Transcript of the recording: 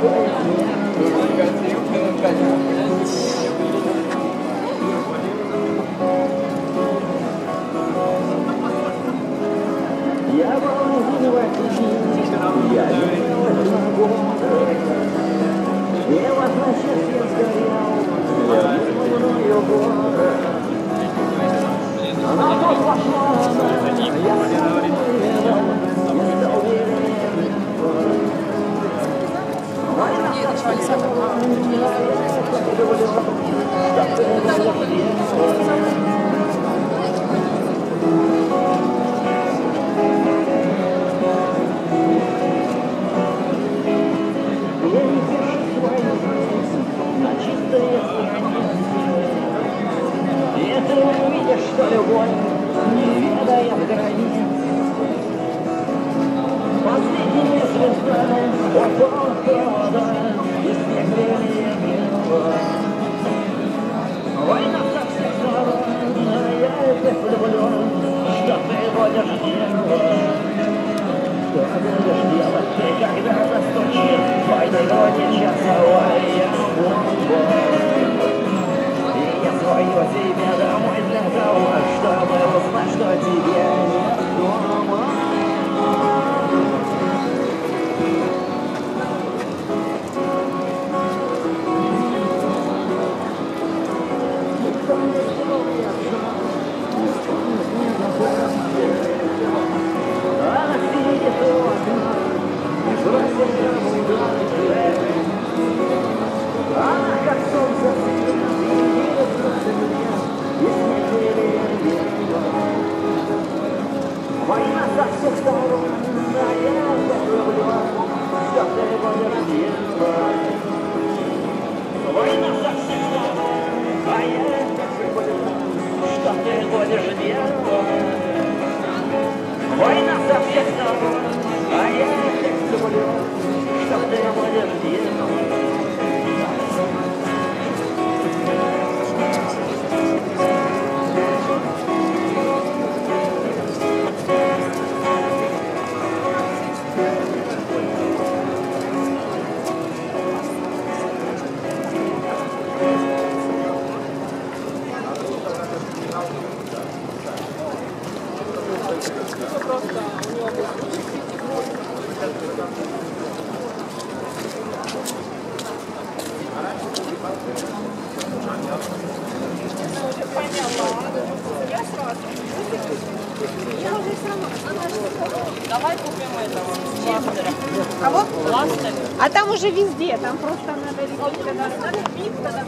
Я волнуюсь, я не могу. Не во счастье сгорел, мною город. И ты увидишь, что любовь не ведает границ. Последними звездами упал холода, и снег белее неба. Война со всех сторон, а я это влюблен, что ты будешь делать. Что будешь делать ты, когда груди часовая бомба? И я свою тебе домой для чтобы узнать, что тебе нет дома. Война со всех сторон, а что ты будешь делать. Война со всех сторон, а я так люблю, что ты будешь делать. Давай купим этого. Кого? Ластер. А там уже везде, там просто надо когда надо бить, тогда